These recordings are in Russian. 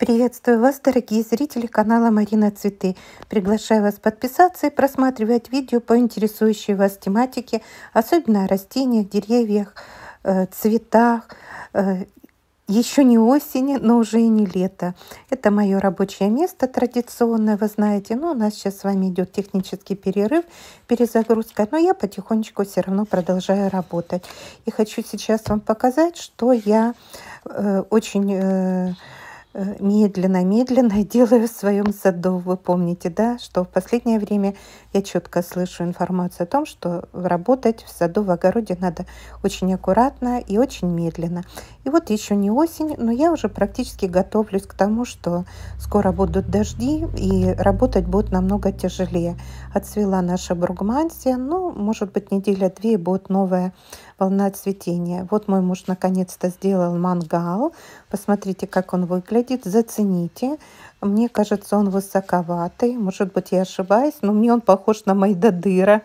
Приветствую вас, дорогие зрители канала Марина Цветы. Приглашаю вас подписаться и просматривать видео по интересующей вас тематике, особенно о растениях, деревьях, э, цветах. Э, еще не осени, но уже и не лето. Это мое рабочее место традиционное, вы знаете. Но у нас сейчас с вами идет технический перерыв, перезагрузка. Но я потихонечку все равно продолжаю работать. И хочу сейчас вам показать, что я э, очень... Э, медленно-медленно делаю в своем саду. Вы помните, да, что в последнее время я четко слышу информацию о том, что работать в саду, в огороде надо очень аккуратно и очень медленно. И вот еще не осень, но я уже практически готовлюсь к тому, что скоро будут дожди и работать будет намного тяжелее. Отцвела наша бругмансия, ну, может быть, неделя-две будет новая волна цветения. Вот мой муж наконец-то сделал мангал. Посмотрите, как он выглядит, зацените. Мне кажется, он высоковатый. Может быть, я ошибаюсь, но мне он похож на Майдадыра.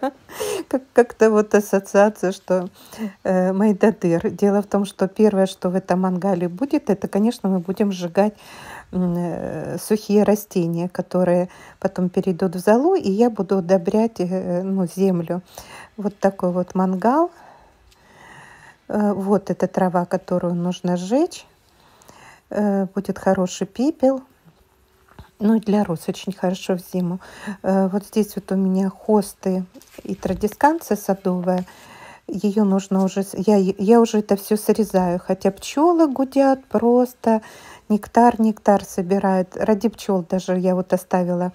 Как-то вот ассоциация, что э, Майдадыр. Дело в том, что первое, что в этом мангале будет, это, конечно, мы будем сжигать э, сухие растения, которые потом перейдут в золу, и я буду удобрять э, ну, землю. Вот такой вот мангал. Э, вот эта трава, которую нужно сжечь. Э, будет хороший пепел. Ну, для роз очень хорошо в зиму. Э, вот здесь вот у меня хосты и традисканция садовая. Ее нужно уже... Я, я уже это все срезаю. Хотя пчелы гудят просто. Нектар, нектар собирают. Ради пчел даже я вот оставила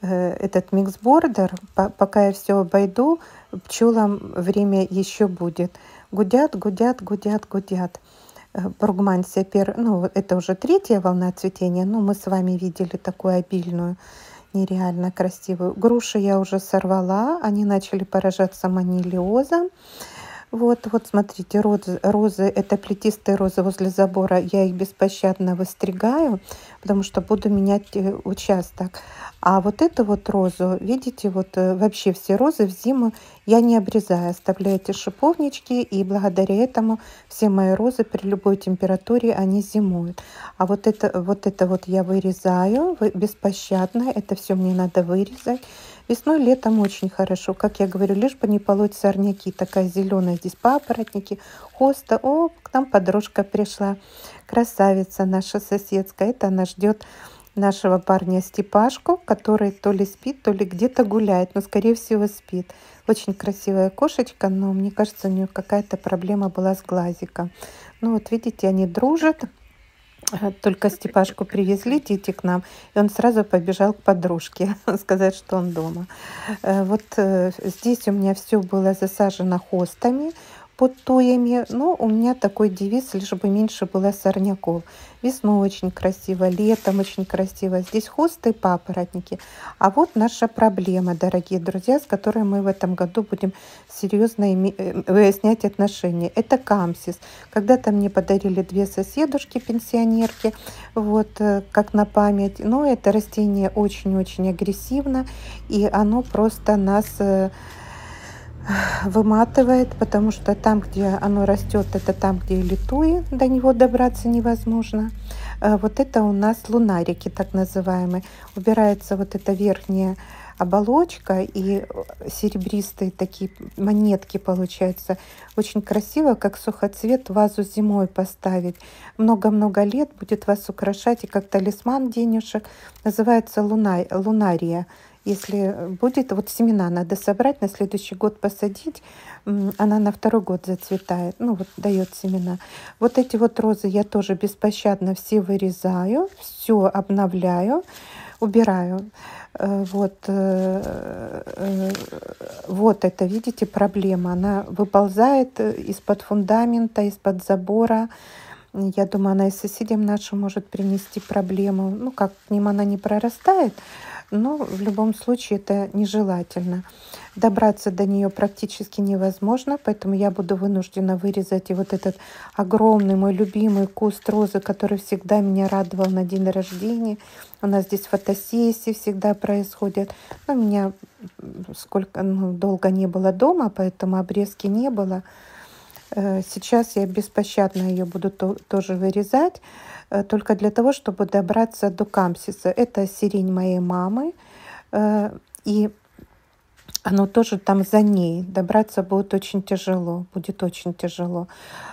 этот миксбордер. Пока я все обойду, пчелам время еще будет. Гудят, гудят, гудят, гудят. Бургмансия, пер... ну, это уже третья волна цветения, но мы с вами видели такую обильную, нереально красивую. Груши я уже сорвала, они начали поражаться манилиозом. Вот, вот смотрите, розы, розы, это плетистые розы возле забора. Я их беспощадно выстригаю, потому что буду менять э, участок. А вот эту вот розу, видите, вот э, вообще все розы в зиму я не обрезаю, оставляю эти шиповнички, и благодаря этому все мои розы при любой температуре, они зимуют. А вот это вот, это вот я вырезаю беспощадно, это все мне надо вырезать. Весной, летом очень хорошо. Как я говорю, лишь бы не полоть сорняки. Такая зеленая здесь папоротники, хоста. О, к нам подружка пришла. Красавица наша соседская. Это она ждет нашего парня Степашку, который то ли спит, то ли где-то гуляет, но скорее всего спит. Очень красивая кошечка, но мне кажется, у нее какая-то проблема была с глазиком. Ну вот видите, они дружат. Только Степашку привезли дети к нам, и он сразу побежал к подружке сказать, что он дома. Э, вот э, здесь у меня все было засажено хостами под туями. Но у меня такой девиз, лишь бы меньше было сорняков. Весной очень красиво, летом очень красиво. Здесь хосты и папоротники. А вот наша проблема, дорогие друзья, с которой мы в этом году будем серьезно э, выяснять отношения. Это камсис. Когда-то мне подарили две соседушки, пенсионерки, вот э, как на память. Но это растение очень-очень агрессивно, и оно просто нас э, выматывает, потому что там, где оно растет, это там, где литуи, до него добраться невозможно. А вот это у нас лунарики, так называемые. Убирается вот эта верхняя оболочка и серебристые такие монетки получаются. Очень красиво, как сухоцвет вазу зимой поставить. Много-много лет будет вас украшать и как талисман денежек. Называется луна, лунария. Если будет, вот семена надо собрать, на следующий год посадить, она на второй год зацветает, ну вот дает семена. Вот эти вот розы я тоже беспощадно все вырезаю, все обновляю, убираю. Э, вот, э, э, вот это, видите, проблема. Она выползает из-под фундамента, из-под забора. Я думаю, она и соседям нашим может принести проблему. Ну, как к ним она не прорастает, но в любом случае это нежелательно. Добраться до нее практически невозможно, поэтому я буду вынуждена вырезать и вот этот огромный мой любимый куст розы, который всегда меня радовал на день рождения. У нас здесь фотосессии всегда происходят. У меня сколько ну, долго не было дома, поэтому обрезки не было. Сейчас я беспощадно ее буду то, тоже вырезать, только для того, чтобы добраться до камсиса. Это сирень моей мамы. И оно тоже там за ней. Добраться будет очень тяжело, будет очень тяжело.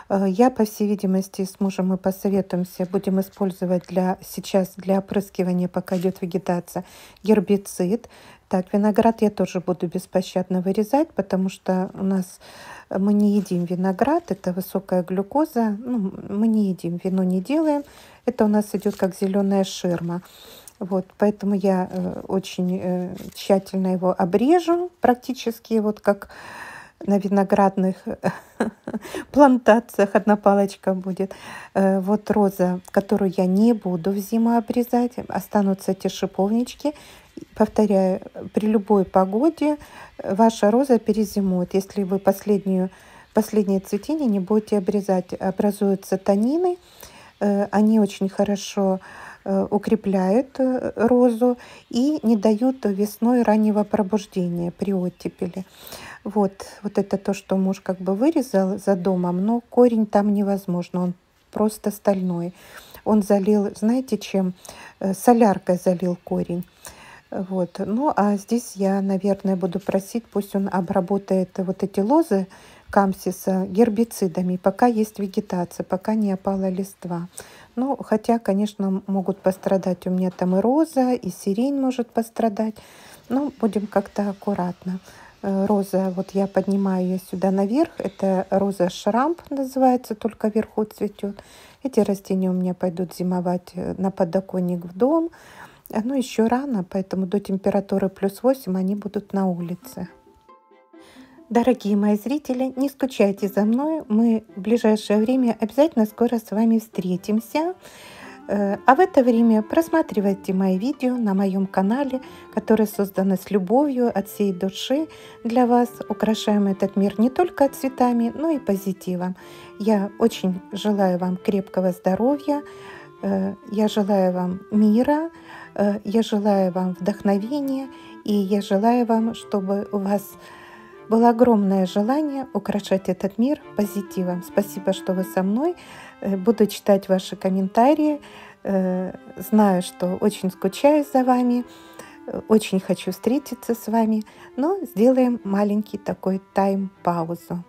Э, я, по всей видимости, с мужем мы посоветуемся, будем использовать для, сейчас для опрыскивания, пока идет вегетация, гербицид. Так, виноград я тоже буду беспощадно вырезать, потому что у нас мы не едим виноград, это высокая глюкоза, ну, мы не едим, вино не делаем. Это у нас идет как зеленая ширма. Вот, поэтому я э, очень э, тщательно его обрежу, практически вот как на виноградных плантациях одна палочка будет. Э, вот роза, которую я не буду в зиму обрезать, останутся эти шиповнички. Повторяю, при любой погоде ваша роза перезимует. Если вы последнюю, последнее цветение не будете обрезать, образуются танины, они очень хорошо Э, укрепляют э, розу и не дают весной раннего пробуждения при оттепели. Вот, вот это то, что муж как бы вырезал за домом, но корень там невозможно, он просто стальной. Он залил, знаете чем? Э, соляркой залил корень. Вот. Ну, а здесь я, наверное, буду просить, пусть он обработает вот эти лозы камсиса гербицидами, пока есть вегетация, пока не опала листва. Ну, хотя, конечно, могут пострадать у меня там и роза, и сирень может пострадать. Ну, будем как-то аккуратно. Э, роза, вот я поднимаю ее сюда наверх. Это роза шрамп называется, только вверху цветет. Эти растения у меня пойдут зимовать э, на подоконник в дом. Ну, еще рано, поэтому до температуры плюс 8 они будут на улице. Дорогие мои зрители, не скучайте за мной. Мы в ближайшее время обязательно скоро с вами встретимся. Э, а в это время просматривайте мои видео на моем канале, которые созданы с любовью от всей души для вас. Украшаем этот мир не только цветами, но и позитивом. Я очень желаю вам крепкого здоровья, э, я желаю вам мира, э, я желаю вам вдохновения, и я желаю вам, чтобы у вас было огромное желание украшать этот мир позитивом. Спасибо, что вы со мной. Э, буду читать ваши комментарии. Э, знаю, что очень скучаю за вами. Э, очень хочу встретиться с вами. Но сделаем маленький такой тайм-паузу.